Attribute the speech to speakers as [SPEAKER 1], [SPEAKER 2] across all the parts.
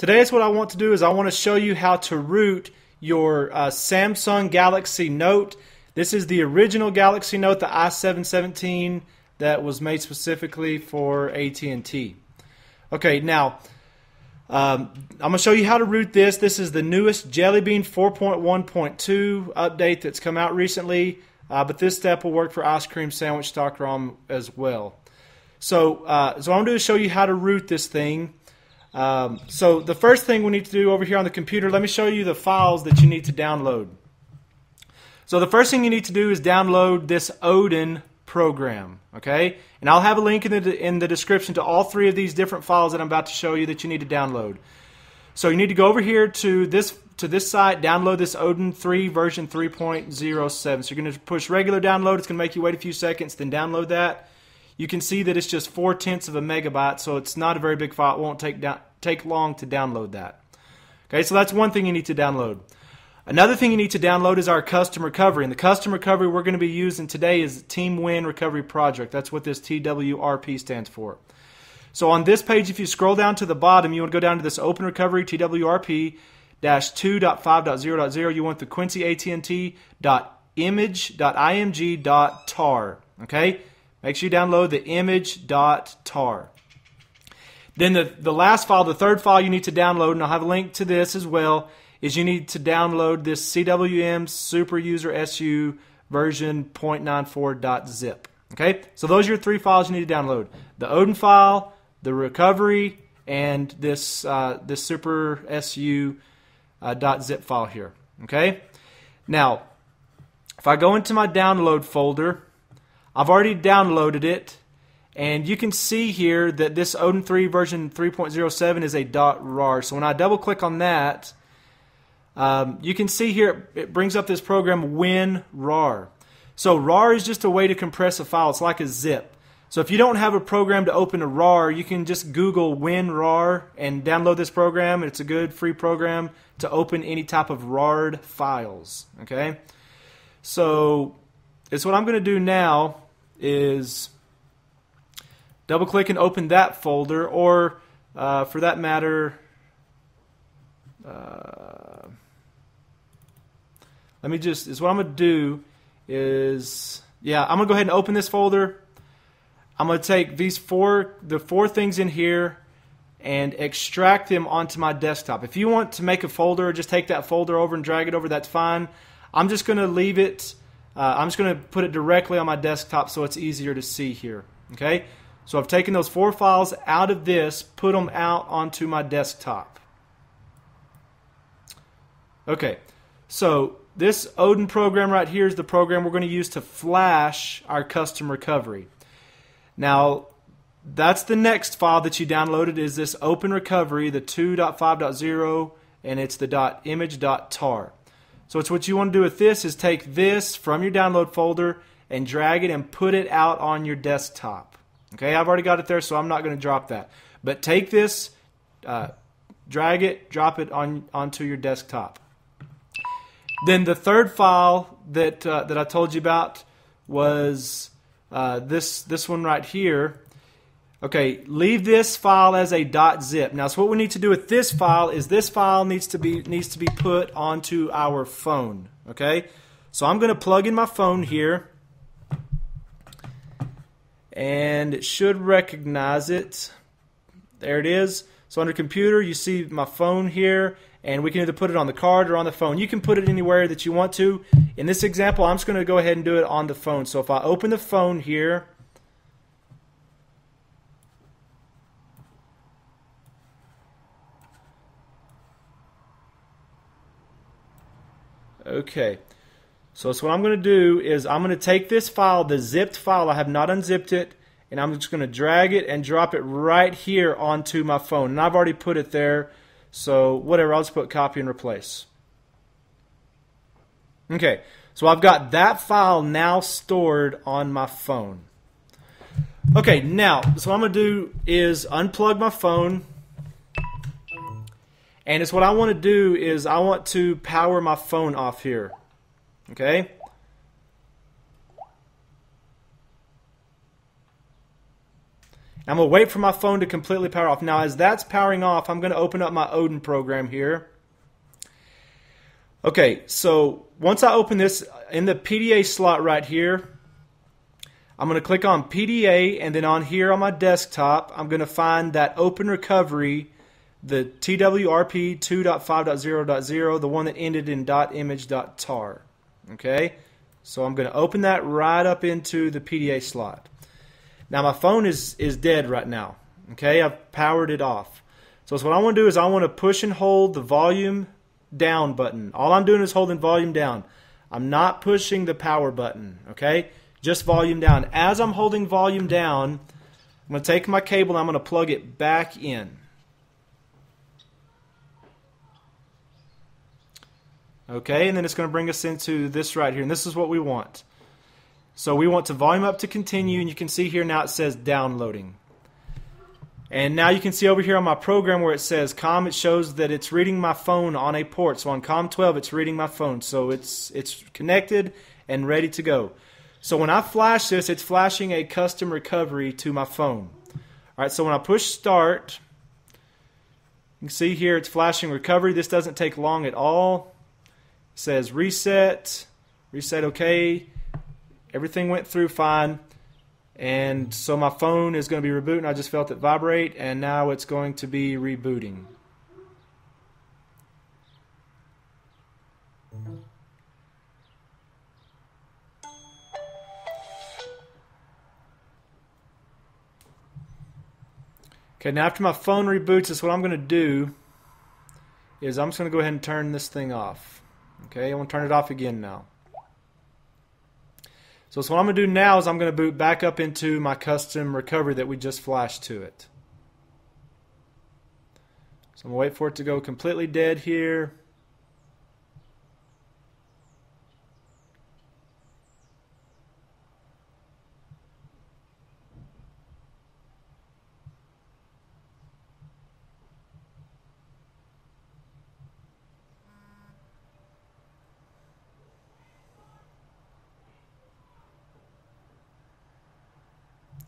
[SPEAKER 1] Today is what I want to do is I want to show you how to root your uh, Samsung Galaxy Note. This is the original Galaxy Note, the i717 that was made specifically for AT&T. Okay, now um, I'm going to show you how to root this. This is the newest Jelly Bean 4.1.2 update that's come out recently, uh, but this step will work for ice cream sandwich stock ROM as well. So, uh, so I'm going to show you how to root this thing. Um, so the first thing we need to do over here on the computer, let me show you the files that you need to download. So the first thing you need to do is download this Odin program, okay? And I'll have a link in the, in the description to all three of these different files that I'm about to show you that you need to download. So you need to go over here to this to this site, download this Odin 3 version 3.07. So you're going to push regular download. It's going to make you wait a few seconds, then download that. You can see that it's just four tenths of a megabyte, so it's not a very big file. It won't take down, take long to download that. Okay, so that's one thing you need to download. Another thing you need to download is our custom recovery. And the custom recovery we're going to be using today is Team Win Recovery Project. That's what this TWRP stands for. So on this page, if you scroll down to the bottom, you want to go down to this Open Recovery TWRP 2.5.0.0. You want the Quincy AT&T dot image dot img dot tar. Okay, make sure you download the image dot tar. Then the, the last file, the third file you need to download, and I'll have a link to this as well, is you need to download this CWM Super User SU version 0.94.zip. Okay, so those are your three files you need to download: the Odin file, the recovery, and this uh, this Super SU uh, .zip file here. Okay, now if I go into my download folder, I've already downloaded it, and you can see here that this Odin 3 version 3.07 is a .rar. So when I double click on that, um, you can see here it brings up this program WinRAR. So RAR is just a way to compress a file. It's like a zip. So if you don't have a program to open a RAR, you can just Google WinRAR and download this program. It's a good free program to open any type of RARed files. Okay, so it's what I'm going to do now is double click and open that folder, or uh, for that matter. Uh, let me just is what I'm gonna do is yeah I'm gonna go ahead and open this folder. I'm gonna take these four the four things in here and extract them onto my desktop. If you want to make a folder, just take that folder over and drag it over. That's fine. I'm just gonna leave it. Uh, I'm just gonna put it directly on my desktop so it's easier to see here. Okay. So I've taken those four files out of this, put them out onto my desktop. Okay, so this Odin program right here is the program we're going to use to flash our custom recovery. Now, that's the next file that you downloaded is this Open Recovery, the 2.5.0, and it's the .image.tar. So it's what you want to do with this is take this from your download folder and drag it and put it out on your desktop. Okay, I've already got it there, so I'm not going to drop that. But take this, uh, drag it, drop it on onto your desktop. Then the third file that uh, that I told you about was uh, this this one right here. Okay, leave this file as a .zip. Now, so what we need to do with this file is this file needs to be needs to be put onto our phone. Okay, so I'm going to plug in my phone here, and it should recognize it. There it is. So under computer, you see my phone here, and we can either put it on the card or on the phone. You can put it anywhere that you want to. In this example, I'm just going to go ahead and do it on the phone. So if I open the phone here, Okay. So, so what I'm going to do is I'm going to take this file, the zipped file, I have not unzipped it, and I'm just going to drag it and drop it right here onto my phone. And I've already put it there so whatever, I'll just put copy and replace. Okay, so I've got that file now stored on my phone. Okay, now, so what I'm going to do is unplug my phone. And it's what I want to do is I want to power my phone off here. Okay? I'm going to wait for my phone to completely power off. Now, as that's powering off, I'm going to open up my Odin program here. Okay, so once I open this uh, in the PDA slot right here, I'm going to click on PDA and then on here on my desktop, I'm going to find that Open Recovery, the TWRP 2.5.0.0, the one that ended in .image.tar. Okay, so I'm going to open that right up into the PDA slot. Now my phone is, is dead right now. Okay, I've powered it off. So, so what I want to do is I want to push and hold the volume down button. All I'm doing is holding volume down. I'm not pushing the power button, okay? Just volume down. As I'm holding volume down, I'm going to take my cable and I'm going to plug it back in. Okay, and then it's going to bring us into this right here, and this is what we want. So we want to volume up to continue, and you can see here now it says downloading. And now you can see over here on my program where it says COM, it shows that it's reading my phone on a port. So on COM12, it's reading my phone. So it's, it's connected and ready to go. So when I flash this, it's flashing a custom recovery to my phone. All right, so when I push start, you can see here it's flashing recovery. This doesn't take long at all. Says reset, reset OK. Everything went through fine. And so my phone is going to be rebooting. I just felt it vibrate, and now it's going to be rebooting. Okay, now after my phone reboots, this what I'm going to do is I'm just going to go ahead and turn this thing off. Okay, I want to turn it off again now. So, so what I'm going to do now is I'm going to boot back up into my custom recovery that we just flashed to it. So I'm going to wait for it to go completely dead here.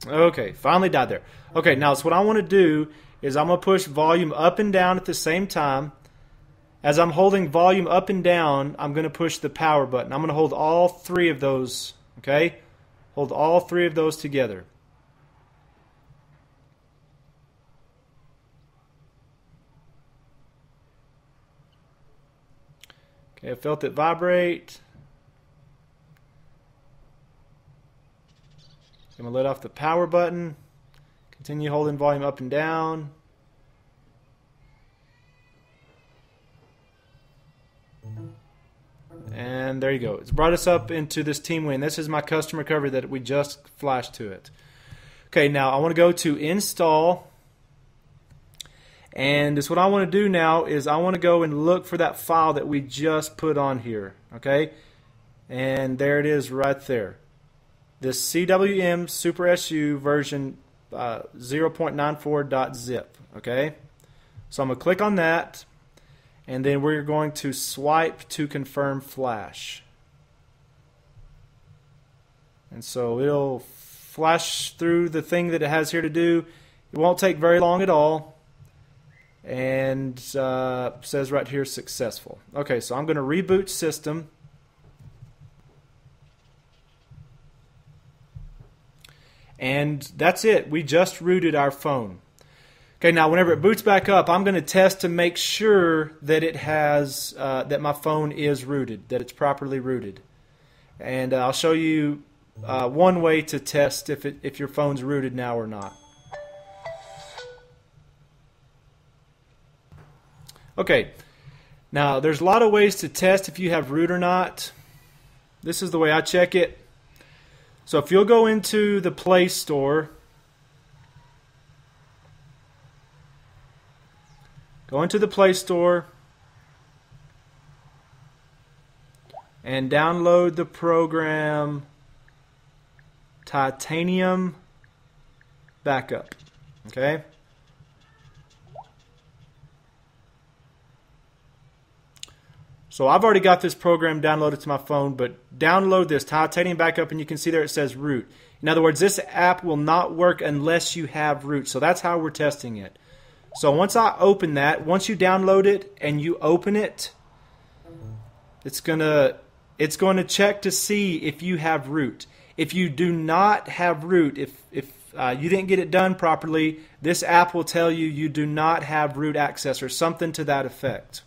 [SPEAKER 1] Okay, finally died there. Okay, now so what I want to do is I'm going to push volume up and down at the same time. As I'm holding volume up and down, I'm going to push the power button. I'm going to hold all three of those, okay? Hold all three of those together. Okay, I felt it vibrate. I'm going to let off the power button. Continue holding volume up and down. And there you go. It's brought us up into this team win. This is my custom recovery that we just flashed to it. Okay, now I want to go to install. And this what I want to do now is I want to go and look for that file that we just put on here. Okay? And there it is right there this CWM Super SU version uh, 0.94.zip. Okay, so I'm going to click on that, and then we're going to swipe to confirm flash. And so it'll flash through the thing that it has here to do. It won't take very long at all. And uh, says right here successful. Okay, so I'm going to reboot system. And that's it. We just rooted our phone. Okay, now whenever it boots back up, I'm going to test to make sure that it has uh, that my phone is rooted, that it's properly rooted, and uh, I'll show you uh, one way to test if it, if your phone's rooted now or not. Okay, now there's a lot of ways to test if you have root or not. This is the way I check it. So if you'll go into the Play Store, go into the Play Store and download the program Titanium Backup. Okay? So I've already got this program downloaded to my phone, but download this titanium backup and you can see there it says root. In other words, this app will not work unless you have root. So that's how we're testing it. So once I open that, once you download it and you open it, it's gonna it's going to check to see if you have root. If you do not have root, if if uh, you didn't get it done properly, this app will tell you you do not have root access or something to that effect.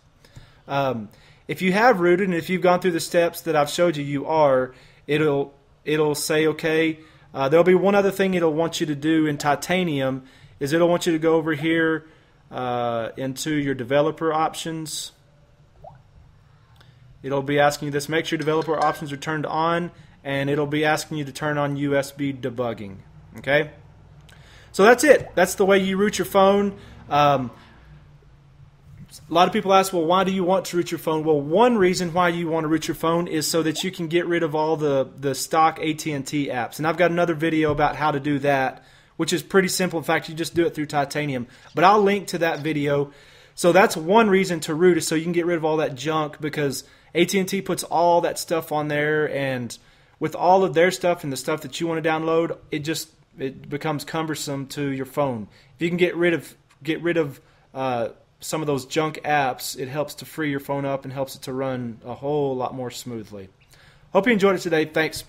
[SPEAKER 1] Um, if you have rooted and if you've gone through the steps that I've showed you, you are. It'll it'll say okay. Uh, there'll be one other thing it'll want you to do in Titanium is it'll want you to go over here uh, into your developer options. It'll be asking you this. Make sure developer options are turned on, and it'll be asking you to turn on USB debugging. Okay? So that's it. That's the way you root your phone. Um, a lot of people ask, well, why do you want to root your phone? Well, one reason why you want to root your phone is so that you can get rid of all the, the stock AT&T apps. And I've got another video about how to do that, which is pretty simple. In fact, you just do it through Titanium. But I'll link to that video. So that's one reason to root is so you can get rid of all that junk because AT&T puts all that stuff on there and with all of their stuff and the stuff that you want to download, it just it becomes cumbersome to your phone. If you can get rid of get rid of uh, some of those junk apps, it helps to free your phone up and helps it to run a whole lot more smoothly. Hope you enjoyed it today. Thanks.